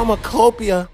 Chromacopia